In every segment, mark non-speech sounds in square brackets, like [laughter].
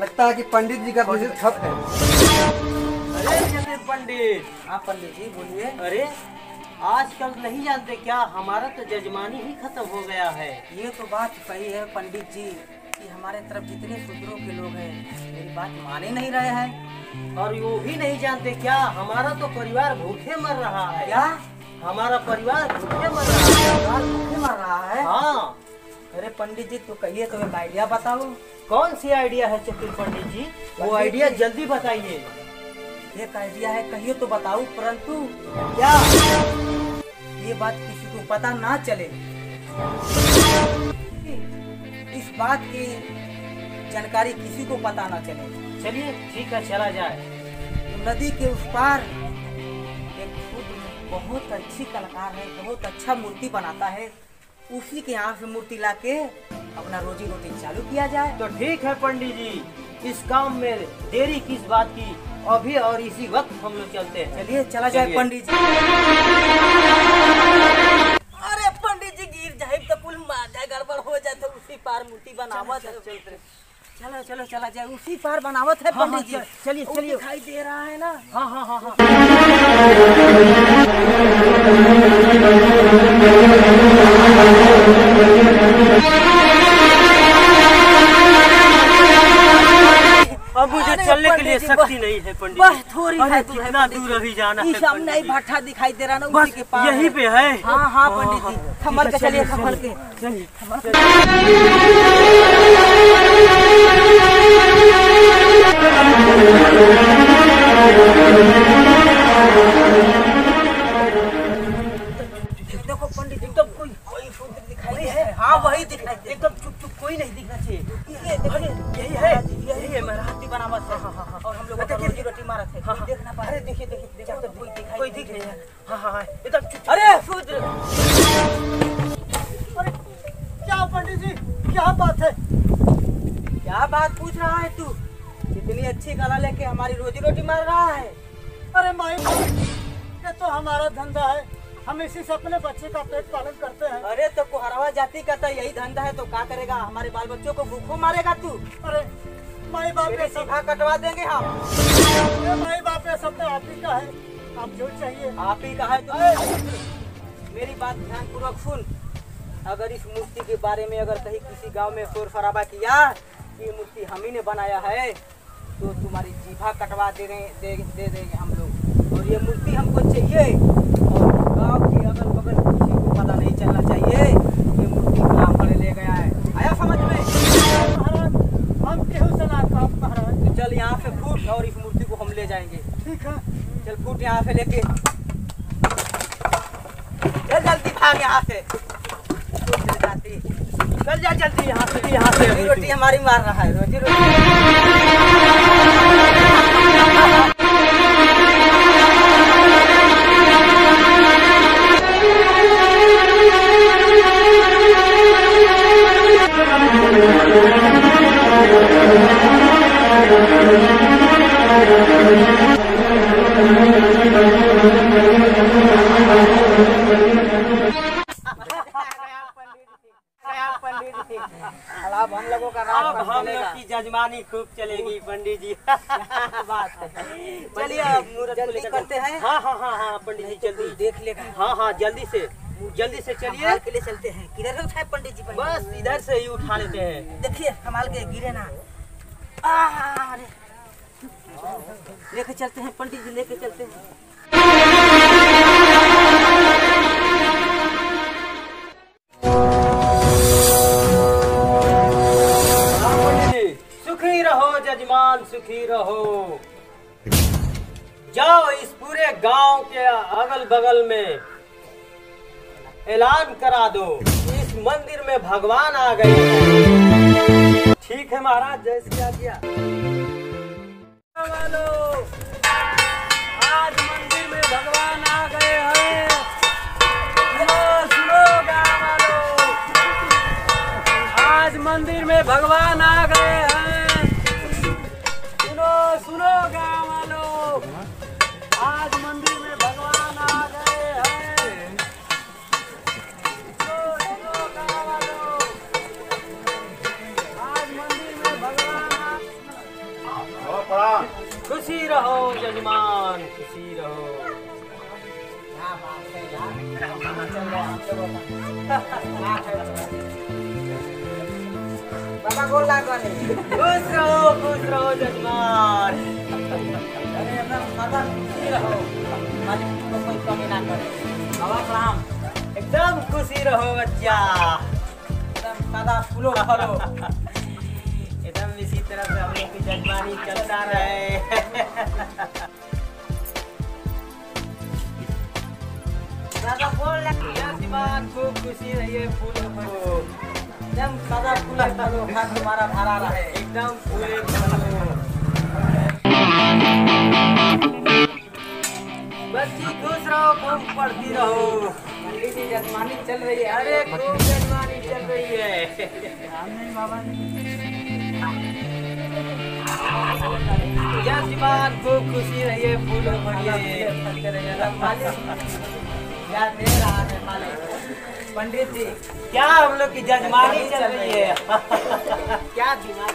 लगता है कि पंडित जी का विज़िट ठप है। अरे पंडित। हाँ पंडित जी बोलिए। अरे आजकल नहीं जानते क्या हमारा तो जजमानी ही खत्म हो गया है। ये तो बात सही है पंडित जी कि हमारे तरफ़ जितने शूद्रों के लोग हैं मेरी बात मान नहीं रहे हैं। और वो भी नहीं जानते क्या हमारा तो परिवार भूखे मर रहा है। क्या? हमारा परिवार भूखे मर रहा है। भूखे मर रहा है? हाँ। अरे पंडित जी तो कहिए तो एक आइडिया बताओ कौन सी आइडिया है चतुर पंडित जी? वो आइडिया जल्दी बताइए। एक आइडिया है कहिए तो बताओ परंतु क्या? ये बात किसी को पता ना चले। इस बात की जानकारी किसी को पता ना चले। चलिए ठीक है चला जाए। नदी के उस पार एक खुद बहुत अच्छी कलाकार है बहुत अच्छा मूर्ति बनाता है। उसी के यहाँ से मूर्ति ला के अपना रोजी रोटी चालू किया जाए। तो ठीक है पंडित जी इस काम में देरी किस बात की अभी और इसी वक्त हम लोग चलते हैं। चलिए चला जाए पंडित जी। अरे पंडित जी गिर जाए तो कुल माथा गड़बड़ हो जाए तो उसी पार मूर्ति बनावत है चलो चलो चला जाए उसी पार बनावत है हाँ, पंडित जी। हाँ, चलिए, चलिए। दिखाई दे रहा है ना? हाँ हाँ हाँ हाँ। [laughs] अब मुझे चलने के लिए शक्ति नहीं है पंडित बस थोड़ी अरे है दूर कितना दूर अभी जाना है ई सामने ही पंडित दिखाई दे रहा ना बस उसी के पास यहीं पे है। हाँ हाँ पंडित जी संभल के चलिए संभल के। देखो पंडित एकदम कोई कोई दिखाई दे है? हाँ। वही दिखाई एकदम चुप चुप कोई नहीं दिखना चाहिए। है यही है। मेरा है। और हम लोग रोजी रोटी मारत है हाँ, कोई हाँ। देख ना पा अरे देखिए देखिए देखो, कोई दिखाई कोई दिख नहीं रहा है हाँ हाँ। हाँ एकदम चुप अरे क्या पंडित जी? क्या बात है? क्या बात पूछ रहा है तू? इतनी अच्छी कला लेके हमारी रोजी रोटी मार रहा है। अरे माई ये तो हमारा धंधा है। हम इसी से अपने बच्चे का पेट पालन करते हैं। अरे तो कुहरवा जाति का तो यही धंधा है तो क्या करेगा? हमारे बाल बच्चों को भूखों मारेगा तू। अरे माई बाप सीधा कटवा देंगे हम। माई बाप ये सब तो आप ही का है। आप जो चाहिए। आप ही कहा है तो मेरी बात ध्यान पूर्वक सुन। अगर इस मूर्ति के बारे में अगर कहीं किसी गाँव में शोर शराबा किया कि ये मूर्ति हम ही ने बनाया है तो तुम्हारी जीभा कटवा दे रहे दे, दे देंगे हम लोग। और ये मूर्ति हमको चाहिए। केहू कह चल यहाँ से फूट और इस मूर्ति को हम ले जाएँगे। ठीक है। चल फूट यहाँ से लेके। चल जल्दी भाग यहाँ से। चल जा जल्दी यहाँ से यहाँ से। रोटी हमारी मार रहा है रोजी रोटी। अब हम लोगों का अब हम लोग की जजमानी खूब चलेगी पंडित जी बात चलिए अब मुहूर्त को जल्दी लेकर करते हैं? हाँ हाँ हाँ हाँ पंडित जी कोई जल्दी। देख लेगा। हाँ हाँ जल्दी से जल्दी से चलिए। के लिए चलते हैं। किधर से उठाए पंडित जी बस इधर से ही उठा लेते हैं। देखिए के गिरे ना। लेके चलते हैं, पंडित जी लेके चलते हैं। सुखी रहो, जजमान, सुखी रहो। जाओ इस पूरे गाँव के अगल बगल में। ऐलान करा दो, इस मंदिर में भगवान आ गए ठीक है महाराज जैसे आज्ञा आज मंदिर में भगवान आ गए आज मंदिर में भगवान आ गए हैं। खुशी रहो जजमान खुशी रहो क्या बात है यार चल रहा है हम लोगों का बात है बाबा गोल लागल खुश रहो खुश रहो जजमान अरे एकदम सदा खुशी रहो मालिक को कोई कमी ना करे बाबा प्रणाम एकदम खुशी रहो बच्चा एकदम सदा फूलो फलो एकदम इसी तरह से हम की जजमानी चलता रहे दादा बोल खूब खुशी रहिए फूल फलो एकदम सदा फूलो फलो घर तुम्हारा भरा रहे एकदम फूले बच्ची खुश रहो खूब पढ़ती रहो जजमानी चल रही है अरे खूब जजमानी चल रही है जजमान खूब खुशी रहिए फूल है पंडित जी क्या हम लोग की जजमानी चल रही है? क्या दिमाग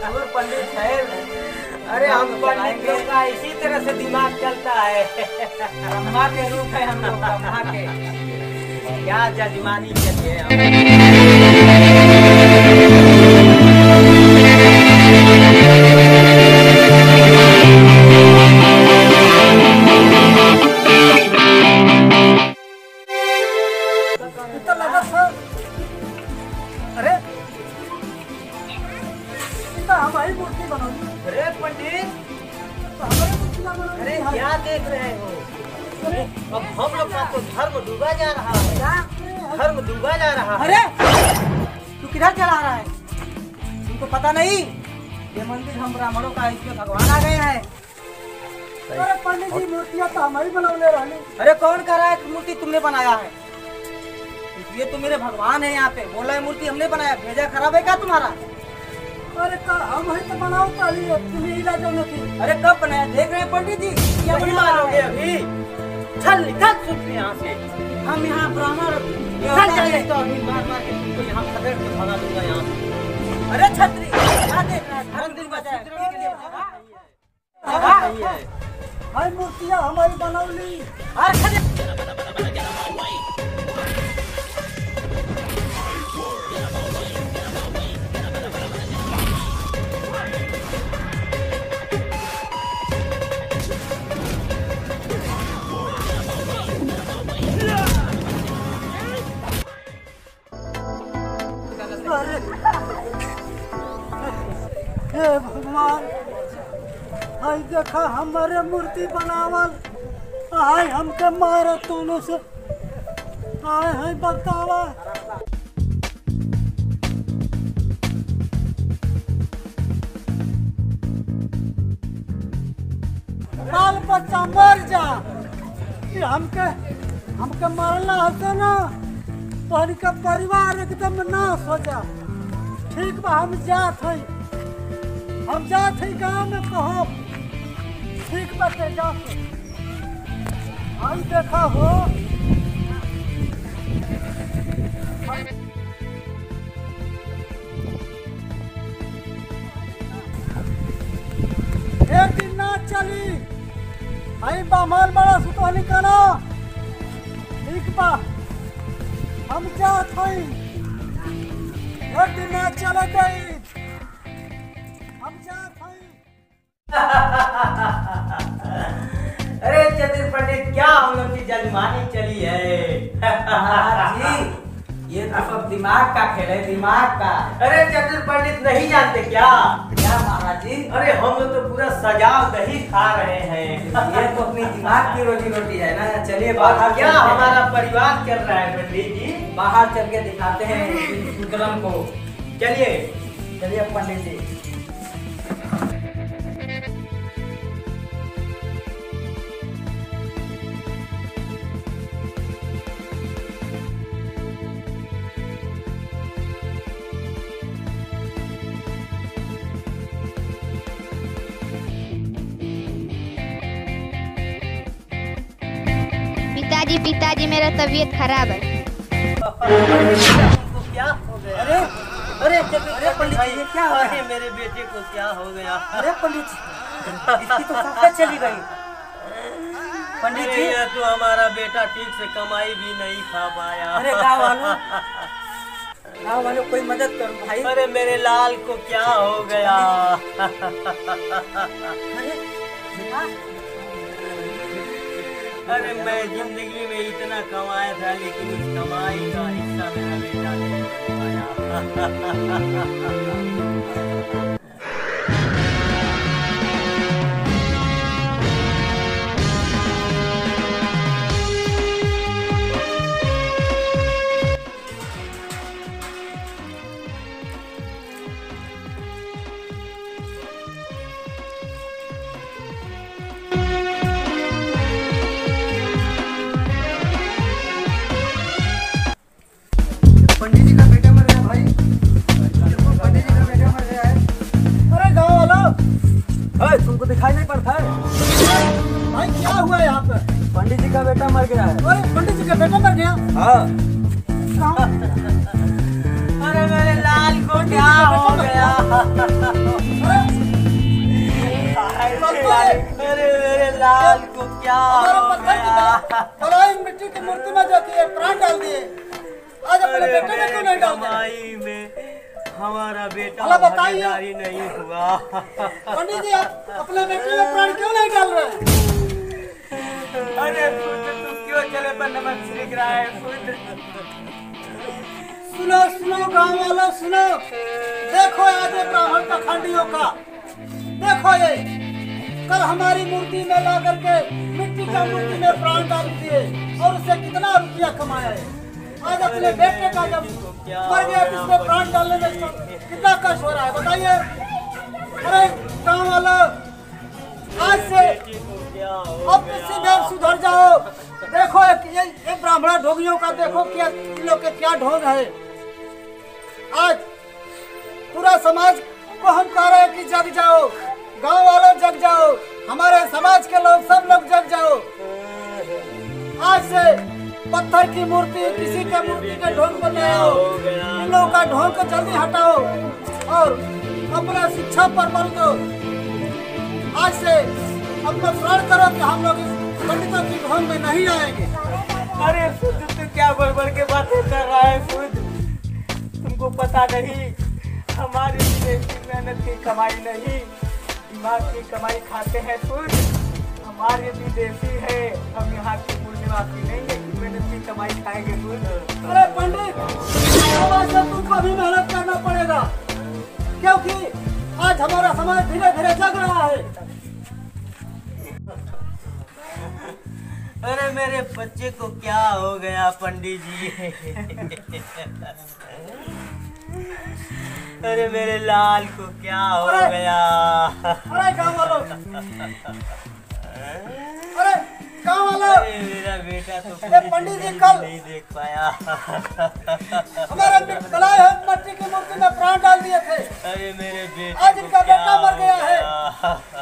ज़रूर पंडित है। अरे हम पंडितों का इसी तरह से दिमाग चलता है। ब्रह्मा के रूप है हम लोग ब्रह्मा के। क्या जजमानी चली नहीं। ये मंदिर हम ब्राह्मणों का है, इसमें भगवान आ गए हैं। अरे पंडित जी मूर्तियाँ तो हमारी बनौले रहनी अरे कौन कह रहा है मूर्ति तुमने बनाया है? ये तो मेरे भगवान है यहाँ पे। बोला है मूर्ति हमने बनाया भेजा खराब है क्या तुम्हारा? अरे का हम ही तो बनाओ काली तुम्हें इलाज होने की अरे कब बनाया? देख रहे हैं पंडित जी क्या बना मानोगे अभी? चल निकल सुन यहाँ से। हम यहाँ ब्राह्मण चल। जाइए तो अभी मार मार के तुमको यहाँ खदेड़ के भगा दूँगा यहाँ अरे छतरी! हे भगवान हाय देखा हमारे मूर्ति बनावल हाय हमके मारा दोनों से हाय हाय बतावा। बाल बच्चा मर जा ये हमके हमके मारना हसे ना तोहरी का परिवार एकदम नाश हो जा। ठीक बा, हम जात हई। हम जात हई गाँव में कहो, ठीक बाटे जात। आई देखा हो? एक दिन ना चली, आई बामन बड़ा सुतोहनी करा। ठीक बा हम जात हई एक दिन ना चले गई। जजमानी चली है। जी। ये तो सब दिमाग का खेल है दिमाग का। अरे चतुर पंडित नहीं जानते क्या? क्या महाराज? जी अरे हम लोग तो पूरा सजाव दही खा रहे हैं। ये तो अपनी दिमाग की रोजी रोटी है ना चलिए बाहर क्या हमारा परिवार चल रहा है पंडित जी? बाहर चल के दिखाते हैं को। चलिए। चलिए पंडित जी। पिताजी मेरा तबीयत खराब है। तो क्या हो गया अरे अरे अरे पंडित जी, ये क्या हो है? अरे मेरे बेटे को क्या हो गया? अरे पंडित जी इसकी तो चली गई। पंडित जी। ये तो हमारा बेटा ठीक से कमाई भी नहीं खा पाया। अरे गाँव वालों गाँव वालों कोई मदद करो भाई। अरे मेरे लाल को क्या हो गया? अरे बेटा, अरे मैं ज़िंदगी में इतना कमाया था, लेकिन उस कमाई का हिस्सा मेरा बेटा नहीं कर [laughs] अरे तुमको दिखाई नहीं पड़ता है। भाई क्या हुआ यहाँ पर पंडित जी का बेटा मर गया है। अरे पंडित जी का बेटा मर गया? हाँ। अरे मेरे लाल को क्या हो गया। अरे अरे मेरे लाल को क्या हो गया। बड़ाई मिट्टी की मूर्ति में जो किए प्राण डाल दिए। आज अपने बेटे में क्यों नहीं डाल दिए? कमाई में हमारा बेटा भला बताइए। नहीं हुआ। पंडित जी आप अपने बेटे में प्राण क्यों नहीं डाल रहे अरे पुत्र तू क्यों चले? पर नमक छिड़क रहा है पुत्र सुनो सुनो गाँव वालों सुनो। देखो आज ब्राह्मण पखंडियों का। देखो ये कल हमारी मूर्ति में ला करके मिट्टी का मूर्ति में प्राण डाल दिए और उसे कितना रुपया कमाया है। आज अपने बेटे का जब मर गया इसमें प्राण डालने में कितना कष्ट हो रहा है बताइए। अरे गाँव वालों आज से अब इसी बेर सुधर जाओ। देखो एक ये, ये ब्राह्मण ढोंगियों का देखो क्या लोग के क्या ढोंग है। आज पूरा समाज को हम कह रहे हैं कि जग जाओ गाँव वालों जग जाओ हमारे समाज के लोग सब लोग जग जाओ। आज से पत्थर की मूर्ति, किसी के मूर्ति के ढोंग पर नहीं आओ इन लोगों का ढोंग को जल्दी हटाओ और अपना शिक्षा पर बल दो। आज से अपना प्रण करो कि हम लोग इस पंडितों की ढोंग में नहीं आएँगे। अरे सूर्य, तू क्या बड़बड़ के बातें कर रहा है सूर्य? तुमको पता नहीं, हमारी की मेहनत की कमाई नहीं, दिमाग की कमाई खाते हैं सूर्य। हमारे विदेशी है हम यहाँ के मूल निवासी नहीं है। कि की कमाई खाएँगे अरे पंडित तुमको भी मेहनत करना पड़ेगा। क्योंकि आज हमारा समाज धीरे धीरे जग रहा है। अरे मेरे बच्चे को क्या हो गया पंडित जी? अरे मेरे लाल को क्या हो अरे! गया? अरे गाँव वालों अरे गाँव वालों? मेरा बेटा तो पंडित जी कल नहीं देख पाया। हमारे कलाई है मट्टी की मूर्ति में प्राण डाल दिए थे। अरे मेरे बेटे आज इनका बेटा मर गया है।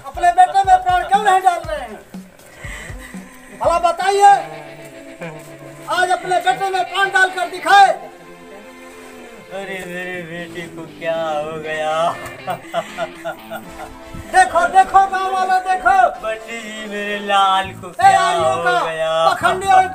अपने बेटे में प्राण क्यों नहीं डाल रहे हैं? भला बताइए आज अपने बेटे में प्राण डाल कर दिखाए। अरे मेरे बेटे को क्या हो गया? देखो देखो लाल को क्या हो गया। पखंडी और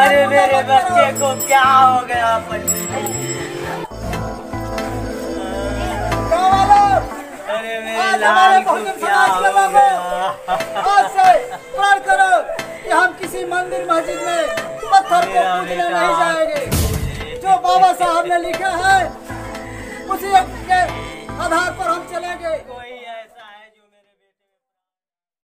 अरे मेरे बच्चे को क्या हो गया अरे मेरे लाल क्या हो गया? करो कि हम किसी मंदिर मस्जिद में पत्थर को पूजने नहीं जाएँगे। जो बाबा साहब ने लिखा है उसी के आधार पर हम चलेंगे।